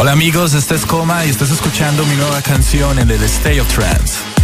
Hola amigos, este es Coma y estás escuchando mi nueva canción en el Stay of Trance.